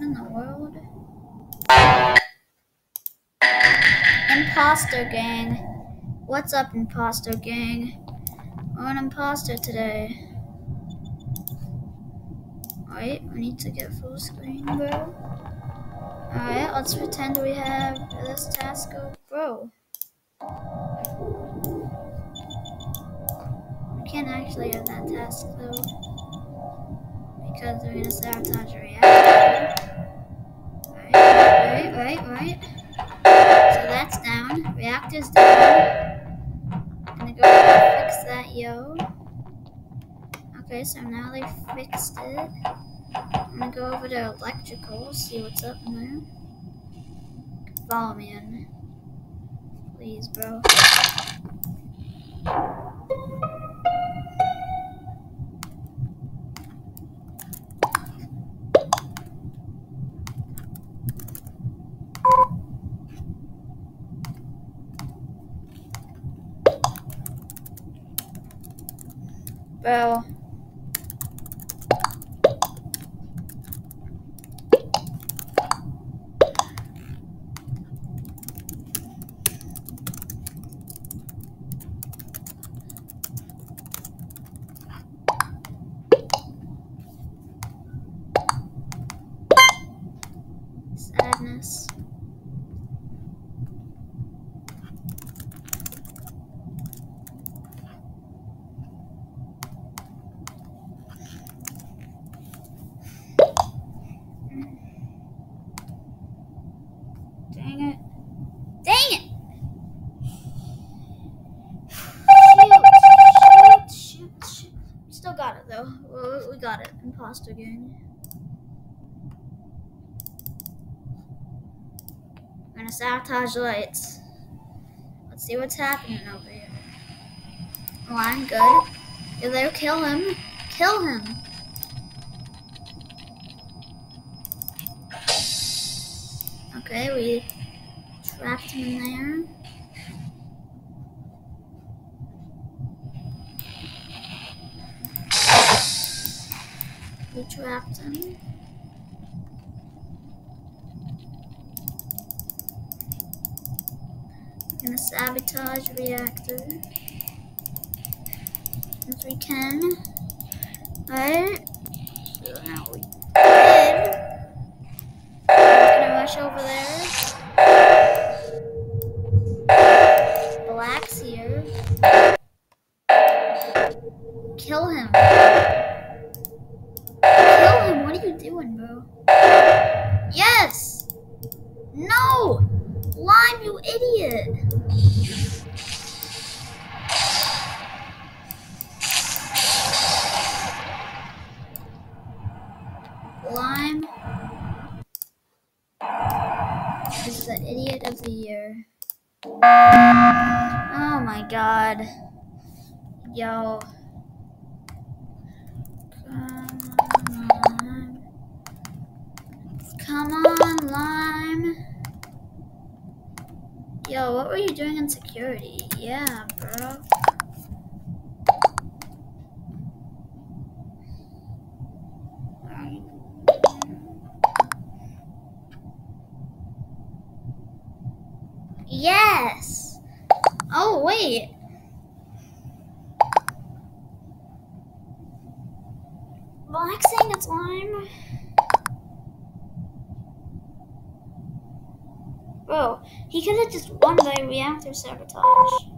In the world? Imposter gang. What's up, imposter gang? We're an imposter today. Alright, we need to get full screen, bro. Alright, let's pretend we have this task of bro. We can't actually have that task though. Because we're gonna sabotage a reactor. Alright, right, right, right. So that's down. Reactor's down. Gonna go fix that, yo. Okay, so now they fixed it. I'm gonna go over to electrical, see what's up in there. Follow me in. Please, bro. Bro. Though. We- got it. Imposter gang. We're gonna sabotage the lights. Let's see what's happening over here. Oh, I'm good. If they kill him, kill him. Okay, we trapped him in there. We trapped him. Gonna sabotage reactor. As we can. Alright. So now we did. Gonna rush over there. Black's here. Kill him. You doing, bro? Yes! No! Lime, you idiot! Lime is the idiot of the year. Oh my god. Yo. What were you doing in security? Yeah, bro. Yes. Oh, wait. Black saying it's Bro, he could have just won by reactor sabotage.